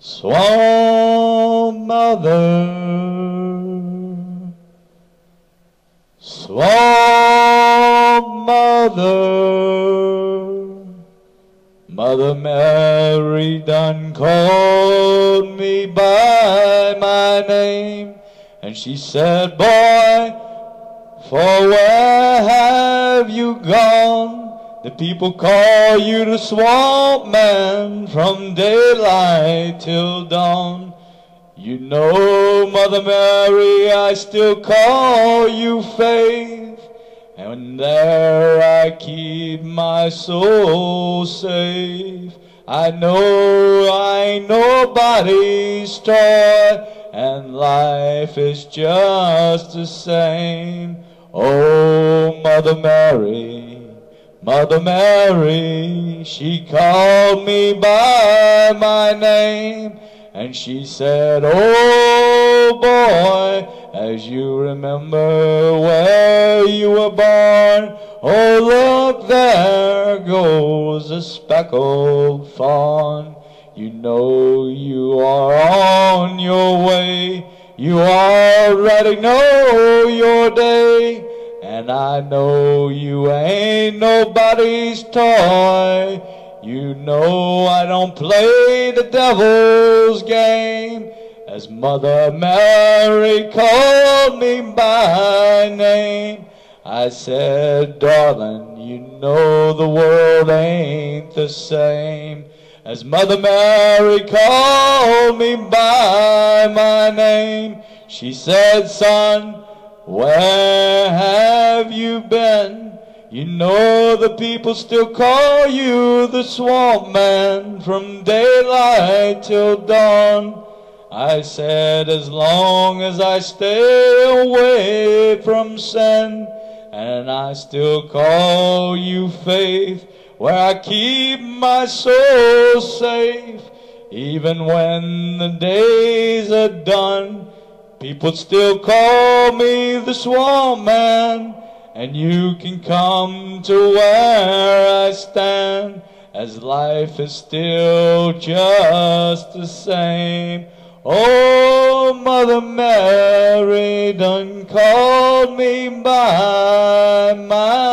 Swamp Mother, Swamp Mother, Mother Mary done called me by my name, and she said, Boy, for where have you gone? The people call you the swamp man from daylight till dawn. You know, Mother Mary, I still call you Faith, and there I keep my soul safe. I know I ain't nobody's toy, and life is just the same. Oh, Mother Mary, Mother Mary, she called me by my name, and she said, Oh boy, as you remember where you were born, oh look, there goes a speckled fawn. You know you are on your way, you already know your day. And I know you ain't nobody's toy. You know I don't play the devil's game. As Mother Mary called me by name, I said, darling, you know the world ain't the same. As Mother Mary called me by my name, she said, son, where have you been? You know the people still call you the swamp man from daylight till dawn. I said, as long as I stay away from sin, and I still call you faith, where I keep my soul safe, even when the days are done. People still call me the swamp man, and you can come to where I stand, as life is still just the same. Oh, Mother Mary done called me by my.